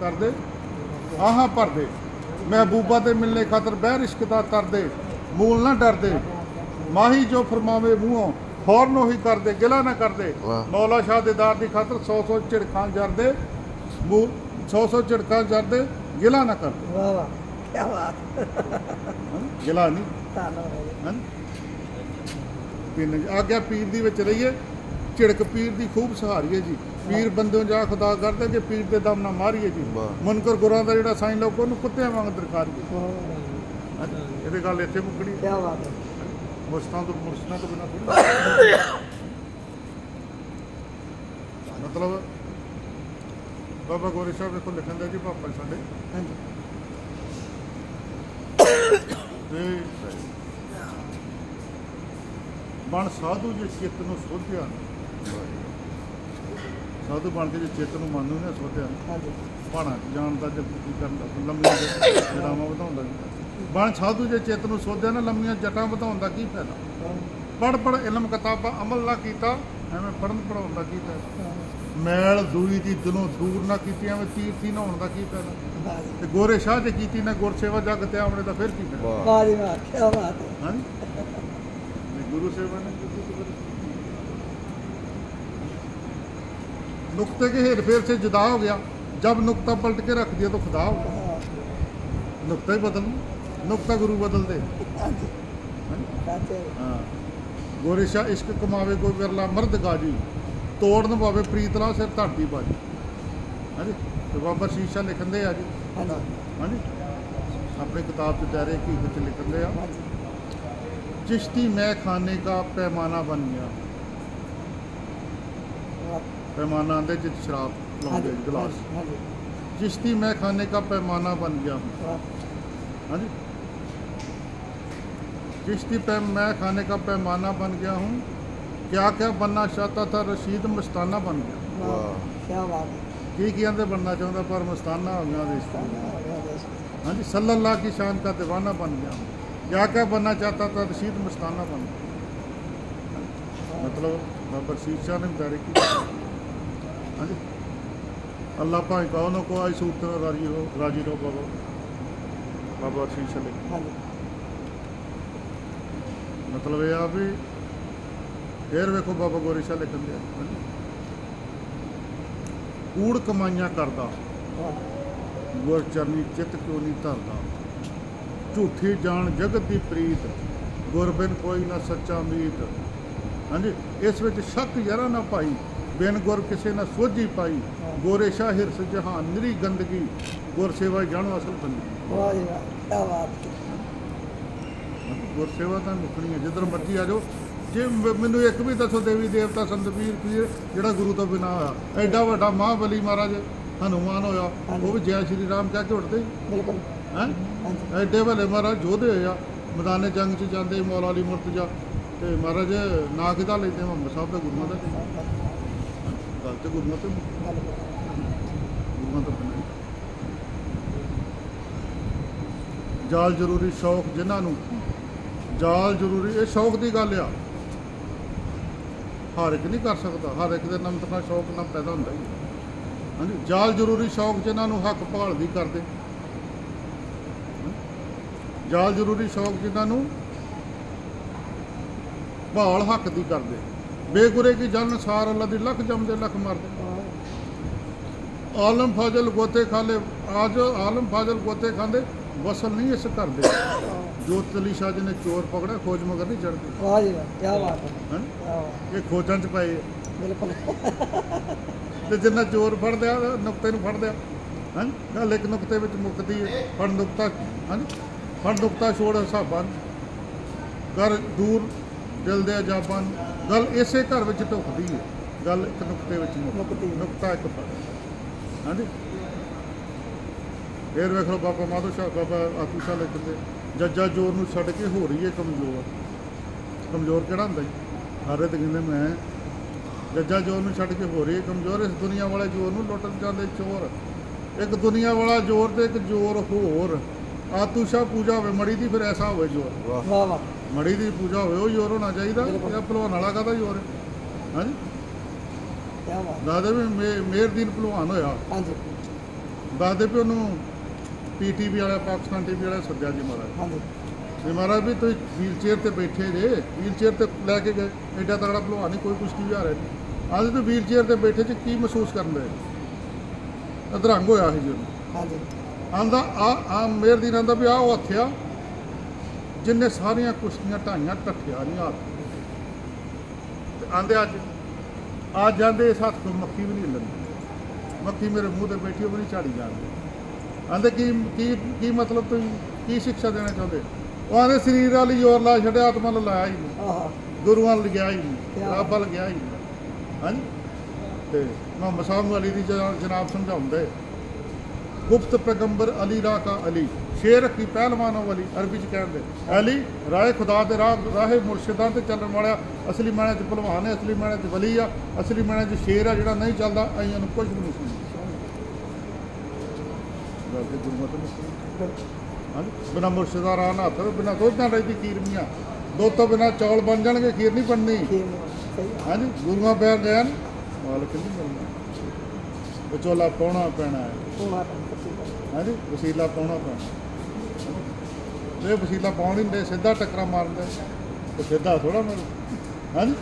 ਕਰਦੇ। ਆਹਾਂ ਭਰਦੇ। ਮਹਿਬੂਬਾ ਦੇ ਮਿਲਨੇ ਖਾਤਰ ਬਹਿ ਰਿਸ਼ਕ ਦਾ ਤਰਦੇ। ਮੂਲ ਨਾ ਡਰਦੇ। ਮਾਹੀ ਜੋ ਫਰਮਾਵੇ ਮੂੰਹੋਂ ਫੌਰਨ ਉਹੀ ਕਰਦੇ ਗਿਲਾ ਨਾ ਕਰਦੇ। ਮੌਲਾ ਸ਼ਾਹ ਦੇ ਦਾਰ ਦੀ ਖਾਤਰ 100 100 ਝਿੜਕਾਂ ਜਰਦੇ। ਮੂੰਹ 100 100 ਝਿੜਕਾਂ ਜਰਦੇ ਗਿਲਾ ਨਾ ਕਰਦੇ। ਵਾਹ ਵਾਹ। ਕੀ ਬਾਤ। ਹੈਂ? ਗਿਲਾ ਨਹੀਂ। ਧੰਨਵਾਦ। ਹਨ ਤਿੰਨ ਆਗਿਆ ਪੀਰ ਦੀ ਵਿੱਚ ਰਹੀਏ। ਝਿੜਕ ਪੀਰ ਦੀ ਖੂਬ ਸਹਾਰੀਏ ਜੀ। ਪੀਰ ਬੰਦੋਂ ਜਾ ਖੁਦਾ ਕਰਦੇ ਕਿ ਪੀਰ ਦੇ ਦਮ ਨਾ ਮਾਰੀਏ ਜੀ। ਵਾਹ। ਮੁਨਕਰ ਗੁਰਾਂ ਦਾ ਜਿਹੜਾ ਸਾਈਂ ਲੋਕ ਉਹਨੂੰ ਕੁੱਤਿਆਂ ਵਾਂਗ ਦਰਕਾਰੀਏ। ਇਹਦੇ ਗੱਲ ਇੱਥੇ ਮੁੱਕਣੀ ਕੀ ਬਾਤ ਹੈ। ਮੁਸਤਾਂ ਤੋਂ ਮੁਰਸ਼ਦਾਂ ਤੋਂ ਬਿਨਾਂ ਥੋੜੀ ਮਤਲਬ ਬਾਬਾ ਗੋਰੇ ਸਾਹਿਬ ਦੇਖੋ ਲਿਖਣ ਦਾ ਜੀ ਪਾਪਾ ਸਾਡੇ। ਹਾਂਜੀ। ਤੇ ਬਣ ਸਾਧੂ ਜੇ ਚਿੱਤ ਨੂੰ ਸੋਧਿਆ ਸਾਧੂ ਬਣ ਕੇ ਜੇ ਚਿੱਤ ਨੂੰ ਮਨ ਨੂੰ ਸੋਧਿਆ। ਹਾਂਜੀ। ਬਾਣਾ ਜਾਣਦਾ ਜੇ ਕੀ ਕਰਦਾ ਲੰਮੀਆਂ ਜਟਾਵਾਂ ਵਧਾਉਂਦਾ ਬਣ ਸਾਧੂ ਜੇ ਚਿੱਤ ਨੂੰ ਸੋਧਿਆ ਨਾ ਲੰਮੀਆਂ ਜਟਾਂ ਵਧਾਉਣ ਦਾ ਕੀ ਫਾਇਦਾ? ਪੜ ਪੜ ਇਲਮ ਕਿਤਾਬਾਂ ਅਮਲ ਨਾ ਕੀਤਾ ਐਵੇਂ ਪੜਨ ਪੜਾਉਣ ਦਾ ਕੀ ਫਾਇਦਾ? ਮੈਲ ਦੂਈ ਦੀ ਦਿਲੋਂ ਦੂਰ ਨਾ ਕੀਤੀ ਐਵੇਂ ਤੀਰਥੀ ਨਹਾਉਣ ਦਾ ਕੀ ਫਾਇਦਾ? ਤੇ ਗੋਰੇ ਸ਼ਾਹ ਜੇ ਕੀਤੀ ਨਾ ਗੁਰਸੇਵਾ ਜਗ ਤੇ ਆਉਣੇ ਦਾ ਫਿਰ ਕੀ ਫਾਇਦਾ? ਵਾਹ ਵਾਹ ਜੀ ਵਾਹ ਕੀ ਬਾਤ ਹੈ। ਹਾਂ? ਗੁਰੂ ਸੇਵਾ ਨੇ नुक्ते के हेर फेर से जुदा हो गया जब नुक्ता पलट के रख दिया तो खुदा हो गया ਵਾਹ, नुक्ता ही बदल नुक्ता गुरु बदल दे ਹਾਂਜੀ हैं? ਸਾਚੇ हाँ गोरे शाह इश्क कमावे कोई विरला मर्द गाजी ਤੋੜਨ ਪਾਵੇ ਪ੍ਰੀਤ ਨਾਲ ਸਿਰ ਧਰਤੀ ਬਾਜੀ ਹਾਂਜੀ ਤੇ ਬਾਬਾ ਸ਼ੀਸ਼ਾ ਲਿਖਣ ਦੇ ਆ ਜੀ ਹਾਂਜੀ ਹਾਂਜੀ ਆਪਣੀ ਕਿਤਾਬ ਚ ਦਾਇਰੇ ਕੀ ਵਿੱਚ ਲਿਖਣ ਦੇ ਆ ਹਾਂਜੀ चिश्ती मैं खाने का पैमाना बन गया ਵਾਹ, पैमाना आंदे शराब लाओगे गिलास चिश्ती मैं खाने का पैमाना बन गया हूँ हाँ जी चिश्ती पे मैं खाने का पैमाना बन गया हूँ क्या क्या बनना चाहता था रशीद मस्ताना बन गया की की बनना चाहता पर मस्ताना हो गया हाँ जी सल्ला की शान का दीवाना बन गया हूँ क्या क्या बनना चाहता था रशीद मस्ताना बन गया मतलब बाबा शीर शाह ने तैयारी की ਹਾਂਜੀ। ਅੱਲਾ ਭਾਈ ਕਹੋ ਨਾ ਕੋਈ ਸੂਤ ਰਾਜੀ ਹੋ ਰਾਜੀ ਰੋ ਬਾਬਾ। ਬਾਬਾ ਅਰਸ਼ੀ ਚਲੇ ਹਾਂਜੀ। ਮਤਲਬ ਇਹ ਆ ਵੀ ਫੇਰ ਵੇਖੋ ਬਾਬਾ ਗੋਰੀ ਸ਼ਾਹ ਲਿਖਣ ਦੇ ਕੂੜ ਕਮਾਈਆਂ ਕਰਦਾ ਗੁਰ ਚਰਨੀ ਚਿੱਤ ਕਿਉਂ ਨਹੀਂ ਧਰਦਾ? ਝੂਠੀ ਜਾਣ ਜਗਤ ਦੀ ਪ੍ਰੀਤ ਗੁਰਬਿਨ ਕੋਈ ਨਾ ਸੱਚਾ ਮੀਤ। ਹਾਂਜੀ ਇਸ ਵਿੱਚ ਸ਼ੱਕ ਯਾਰਾ ਨਾ ਭਾਈ ਬਿਨ ਗੁਰ ਕਿਸੇ ਨਾ ਸੋਝੀ ਪਾਈ। ਗੋਰੇ ਸ਼ਾਹ ਹਿਰਸ ਜਹਾਨ ਨਿਰੀ ਗੰਦਗੀ ਗੁਰ ਸੇਵਾ ਜਾਣੋ ਅਸਲ ਬੰਦਗੀ। ਵਾਹ ਜੀ ਵਾਹ ਕੀ ਬਾਤ ਹੈ। ਗੁਰਸੇਵਾ ਤਾਂ ਮੁੱਕਣੀ ਹੈ ਜਿੱਧਰ ਮਰਜ਼ੀ ਆ ਜਾਓ। ਜੇ ਮੈਨੂੰ ਇੱਕ ਵੀ ਦੱਸੋ ਦੇਵੀ ਦੇਵਤਾ ਸੰਤਵੀਰ ਪੀਰ ਜਿਹੜਾ ਗੁਰੂ ਤੋਂ ਬਿਨਾ ਹੋਇਆ ਐਡਾ ਵੱਡਾ ਮਹਾਬਲੀ ਮਹਾਰਾਜ ਹਨੂਮਾਨ ਹੋਇਆ ਉਹ ਵੀ ਜੈ ਸ਼੍ਰੀ ਰਾਮ ਕੇ ਉੱਠਦੇ ਬਿਲਕੁਲ। ਹੈ? ਐਡੇ ਵੱਡੇ ਮਹਾਰਾਜ ਯੋਧੇ ਹੋਏ ਆ ਮੈਦਾਨੇ ਜੰਗ 'ਚ ਜਾਂਦੇ ਮੌਲਾ ਅਲੀ ਮੁਰਤਜ਼ਾ ਤੇ ਮਹਾਰਾਜ ਨਾ ਕਿਦਾ ਲੈਂਦੇ ਮੁਹੰਮਦ ਸਾਹਿਬ ਦਾ ਗੁਰੂਆਂ ਦਾ ਗੱਲ ਤੇ ਗੁਰੂਆਂ ਤੇ ਜਾਲ ਜ਼ਰੂਰੀ ਸ਼ੌਕ ਜਿਨ੍ਹਾਂ ਨੂੰ, ਜਾਲ ਜ਼ਰੂਰੀ, ਇਹ ਸ਼ੌਕ ਦੀ ਗੱਲ ਆ। ਹਰ ਇੱਕ ਨਹੀਂ ਕਰ ਸਕਦਾ, ਹਰ ਇੱਕ ਦੇ ਨਮਤ ਨਾਲ ਸ਼ੌਕ ਨਾ ਪੈਦਾ ਹੁੰਦਾ ਹੀ ਹਾਂਜੀ, ਜਾਲ ਜ਼ਰੂਰੀ ਸ਼ੌਕ ਜਿਨ੍ਹਾਂ ਨੂੰ ਹੱਕ ਭਾਲ ਦੀ ਕਰਦੇ। ਜਾਲ ਜ਼ਰੂਰੀ ਸ਼ੌਕ ਜਿਨ੍ਹਾਂ ਨੂੰ ਭਾਲ ਹੱਕ ਦੀ ਕਰਦੇ। ਬੇਗੁਰੇ ਕੀ ਜਨ ਸਾਰ ਅੱਲਾ ਦੀ ਲੱਖ ਜਮਦੇ ਲੱਖ ਮਰਦੇ। ਆਲਮ ਫਾਜ਼ਲ ਗੋਤੇ ਖਾਲੇ ਆਜ ਆਲਮ ਫਾਜ਼ਲ ਗੋਤੇ ਖਾਂਦੇ ਵਸਲ ਨਹੀਂ ਇਸ ਕਰਦੇ ਜੋਤ ਅਲੀ ਸ਼ਾਹ ਜੀ ਨੇ ਚੋਰ ਪਕੜਿਆ ਖੋਜ ਮਗਰ ਨਹੀਂ ਚੜਦੇ ਵਾਹ ਜੀ ਵਾਹ ਕੀ ਬਾਤ ਹੈ। ਇਹ ਖੋਜਾਂ ਚ ਪਏ। ਆ। ਬਿਲਕੁਲ। ਤੇ ਜਿੰਨਾ ਚੋਰ ਫੜਦਿਆ ਨੁਕਤੇ ਨੂੰ ਫੜਦਿਆ। ਹਨ ਗੱਲ ਇੱਕ ਨੁਕਤੇ ਵਿੱਚ ਮੁੱਕਦੀ ਹੈ ਫੜ ਨੁਕਤਾ ਹਨ ਫੜ ਨੁਕਤਾ ਛੋੜ ਹਿਸਾਬਾਂ। ਕਰ ਦੂਰ ਦਿਲ ਦੇ ਅਜਾਬਾਂ। ਗੱਲ ਇਸੇ ਘਰ ਵਿੱਚ ਢੁਕਦੀ ਹੈ ਗੱਲ ਇੱਕ ਨੁਕਤੇ ਵਿੱਚ ਹੈ। ਨੁਕਤਾ ਇੱਕ ਫੜ ਹਾਂਜੀ? ਫੇਰ ਵੇਖ ਲਓ ਬਾਬਾ ਮਾਧੋ ਸ਼ਾਹ ਬਾਬਾ ਆਤੂ ਸ਼ਾਹ ਲਿਖਦੇ ਜੱਜਾ ਜੋਰ ਨੂੰ ਛੱਡ ਕੇ ਹੋ ਰਹੀ ਹੈ ਕਮਜ਼ੋਰ। ਕਮਜ਼ੋਰ ਕਿਹੜਾ ਹੁੰਦਾ ਜੀ? ਸਾਰੇ ਤੇ ਕਹਿੰਦੇ ਮੈਂ ਜੱਜਾ ਜੋਰ ਨੂੰ ਛੱਡ ਕੇ ਹੋ ਰਹੀ ਹੈ ਕਮਜ਼ੋਰ ਇਸ ਦੁਨੀਆ ਵਾਲੇ ਜੋਰ ਨੂੰ ਲੁੱਟਣ ਜਾਂਦੇ ਚੋਰ। ਇੱਕ ਦੁਨੀਆ ਵਾਲਾ ਜੋਰ ਤੇ ਇੱਕ ਜੋਰ ਹੋਰ। ਆਤੂ ਸ਼ਾਹ ਪੂਜਾ ਹੋਵੇ ਮੜੀ ਦੀ ਫਿਰ ਐਸਾ ਹੋਵੇ ਜੋਰ। ਵਾਹ ਵਾਹ। ਮੜੀ ਦੀ ਪੂਜਾ ਹੋਵੇ ਉਹ ਜੋਰ ਹੋਣਾ ਚਾਹੀਦਾ। ਇਹ ਭਲਵਾਨ ਵਾਲਾ ਕਾਹਦਾ ਹੈ? ਹਾਂਜੀ ਕੀ ਬਾਤ। ਦਾਦਾ ਵੀ ਮੇ- ਮੇਰ ਦੀਨ ਭਲਵਾਨ ਹੋਇਆ। ਹਾਂਜੀ। ਦੱਸਦੇ ਵੀ ਉਹਨੂੰ ਪੀਟੀਵੀ ਵਾਲਾ ਪਾਕਿਸਤਾਨ ਟੀਵੀ ਵਾਲਾ ਸੱਦਿਆ ਜੀ ਮਹਾਰਾਜ। ਹਾਂਜੀ। ਵੀ ਮਹਾਰਾਜ ਵੀ ਤੁਸੀਂ ਵੀਲ ਚੇਅਰ ਤੇ ਬੈਠੇ ਜੇ ਵੀਲ ਚੇਅਰ ਤੇ ਲੈ ਕੇ ਗਏ। ਐਡਾ ਤਗੜਾ ਭਲਵਾਨ ਨਹੀਂ ਕੋਈ ਕੁਸ਼ਤੀ ਵੀ ਹਾਰਿਆ ਨਹੀਂ ਅੱਜ ਤੁਸੀਂ ਵੀਲ ਚੇਅਰ ਤੇ ਬੈਠੇ ਚ ਕੀ ਮਹਿਸੂਸ ਕਰਨ ਦੇ? ਅਧਰੰਗ ਹੋਇਆ ਸੀ ਜੀ ਹਾਂਜੀ। ਆਂਦਾ ਆ ਆ ਮੇਰ ਦੀ ਆਂਦਾ ਵੀ ਆ ਉਹ ਹੱਥਿਆ ਜਿੰਨੇ ਸਾਰੀਆਂ ਕੁਸ਼ਤੀਆਂ ਢਾਈਆਂ ਟੱਠਿਆ ਨਹੀਂ ਹੱਥ ਤੇ ਆਂਦੇ ਅੱਜ ਅੱਜ ਜਾਂਦੇ ਇਸ ਹੱਥ ਤੋਂ ਮੱਖੀ ਵੀ ਨਹੀਂ ਲੰਦੀ ਮੱਖੀ ਮੇਰੇ ਮੂੰਹ ਤੇ ਬੈਠੀ ਉਹ ਵੀ ਨਹੀਂ ਝਾੜੀ ਜਾਂਦੀ। ਆਂਦੇ ਕੀ ਕੀ ਕੀ ਮਤਲਬ ਤੁਸੀਂ ਕੀ ਸਿੱਖਿਆ ਦੇਣਾ ਚਾਹੁੰਦੇ? ਉਹ ਆਂਦੇ ਸਰੀਰ ਵਾਲੀ ਜ਼ੋਰ ਲਾ ਛੱਡਿਆ ਆਤਮਾ ਨੂੰ ਲਾਇਆ ਹੀ ਨਹੀਂ। ਆਹਾ। ਗੁਰੂਆਂ ਵੱਲ ਗਿਆ ਹੀ ਨਹੀਂ ਰੱਬ ਵੱਲ ਗਿਆ ਹੀ ਨਹੀਂ। ਹਾਂਜੀ? ਤੇ ਮੁਹੰਮਦ ਸਾਹਿਬ ਅਲੀ ਦੀ ਜਨਾ- ਜਨਾਬ ਸਮਝਾਉਂਦੇ। ਗੁਪਤ ਪੈਗੰਬਰ ਅਲੀ ਰਾਹ ਕਾ ਅਲੀ। ਸ਼ੇਰ ਕੀ ਪਹਿਲਵਾਨੋਂ ਵਾਲੀ ਅਰਬੀ ਚ ਕਹਿੰਦੇ ਅਲੀ ਰਾਏ ਖੁਦਾ ਦੇ ਰਾਹ ਰਾਹੇ ਮੁਰਸ਼ਿਦਾਂ ਤੇ ਚੱਲਣ ਵਾਲਾ ਅਸਲੀ ਮਾਇਨੇ ਚ ਪਹਿਲਵਾਨ ਹੈ ਅਸਲੀ ਮਾਇਨੇ ਚ ਵਲੀ ਆ ਅਸਲੀ ਮਾਇਨੇ ਚ ਸ਼ੇਰ ਆ ਜਿਹੜਾ ਨਹੀਂ ਚੱਲਦਾ ਅਈਆਂ ਨੂੰ ਕੁਝ ਨਹੀਂ ਸੁਣਦਾ ਤੇ ਗੁਰਮਤਿ ਨੂੰ ਬਿਨਾ ਮੁਰਸ਼ਿਦਾ ਰਾਹ ਨਾ ਹੱਥ ਬਿਨਾ ਦੁੱਧ ਨਾਲ ਰਹਿਦੀ ਖੀਰ ਮੀਆਂ। ਦੁੱਧ ਤੋਂ ਬਿਨਾ ਚੌਲ ਬਣ ਜਾਣਗੇ ਖੀਰ ਨਹੀਂ ਬਣਨੀ। ਹਾਂਜੀ ਗੁਰੂਆਂ ਪੈਰ ਗਏ ਮਾਲਕ ਨਹੀਂ ਮਿਲਣਾ ਵਿਚੋਲਾ ਪਾਉਣਾ ਪੈਣਾ ਹੈ। ਹਾਂਜੀ ਵਸੀਲਾ ਪਾਉਣਾ ਪੈਣਾ। ਜੇ ਵਸੀਲਾ ਪਾਉਣ ਹੀ ਦੇ ਸਿੱਧਾ ਟੱਕਰਾ ਮਾਰਦੇ ਤੇ ਸਿੱਧਾ ਥੋੜਾ ਮਿਲ ਹਾਂਜੀ?